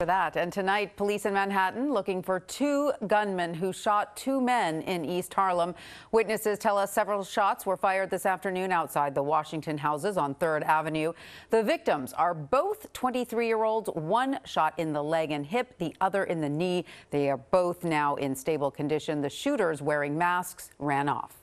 For that. And tonight, police in Manhattan looking for two gunmen who shot two men in East Harlem. Witnesses tell us several shots were fired this afternoon outside the Washington houses on 3rd Avenue. The victims are both 23 year olds, one shot in the leg and hip, the other in the knee. They are both now in stable condition. The shooters wearing masks ran off.